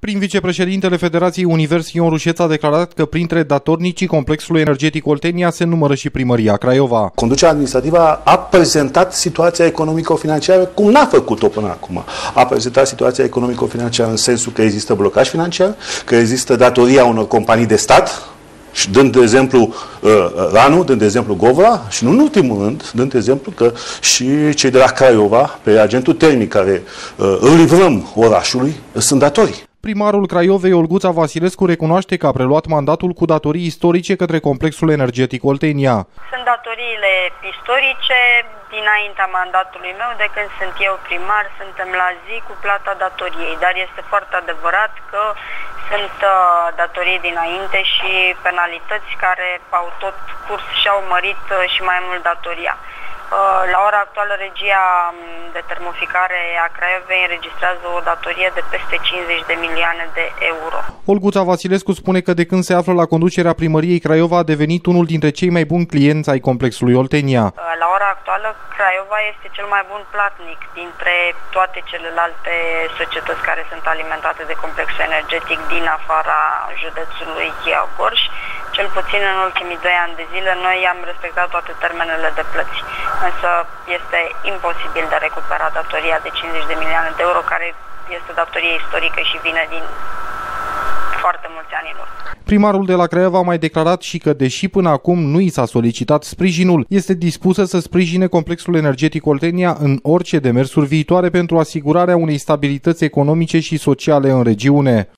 Prin vicepreședintele Federației Univers Ion Rușeț a declarat că printre datornicii complexului energetic Oltenia se numără și primăria Craiova. Conducerea administrativă a prezentat situația economico-financiară cum n-a făcut-o până acum. A prezentat situația economico-financiară în sensul că există blocaj financiar, că există datoria unor companii de stat, și dând de exemplu uh, Ranu, dând de exemplu Govra și nu în ultimul rând, dând de exemplu că și cei de la Craiova, pe agentul termic care uh, îl livrăm orașului, sunt datorii. Primarul Craiovei, Olguța Vasilescu, recunoaște că a preluat mandatul cu datorii istorice către complexul energetic Oltenia. Sunt datoriile istorice dinaintea mandatului meu, de când sunt eu primar, suntem la zi cu plata datoriei, dar este foarte adevărat că sunt uh, datorii dinainte și penalități care au tot curs și au mărit uh, și mai mult datoria. Uh, la ora actuală, regia um, de termoficare a Craiovei înregistrează o datorie de peste 50 de milioane de euro. Olguța Vasilescu spune că de când se află la conducerea primăriei Craiova a devenit unul dintre cei mai buni clienți ai complexului Oltenia. Uh, la ora actuală, Craiova este cel mai bun platnic dintre toate celelalte societăți care sunt alimentate de complexul energetic din afara județului Gorj cel puțin în ultimii doi ani de zile, noi am respectat toate termenele de plăți. Însă este imposibil de recupera datoria de 50 de milioane de euro, care este datorie istorică și vine din foarte mulți ani în urmă. Primarul de la Craiova a mai declarat și că, deși până acum nu i s-a solicitat sprijinul, este dispusă să sprijine complexul energetic Oltenia în orice demersuri viitoare pentru asigurarea unei stabilități economice și sociale în regiune.